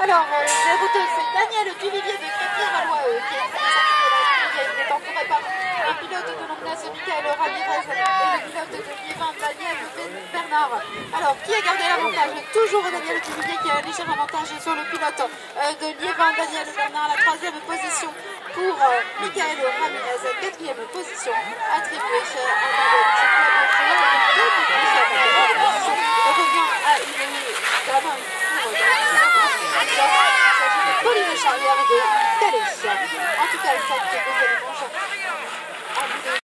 Alors, euh, les routeuses, c'est Daniel Duvivier de Crépy-Valois euh, qui est il est entouré par le pilote de l'Omnas Michael Ramirez et le pilote de Liévin Daniel Bernard. Alors, qui a gardé l'avantage? Toujours Daniel Duvivier qui a un léger avantage sur le pilote euh, de Liévin Daniel Bernard. La troisième position pour euh, Michael Ramirez, quatrième position attribuée à ゴリムさんやめて、テレビさん。あとからさっき見てるのさ。